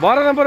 बारह नंबर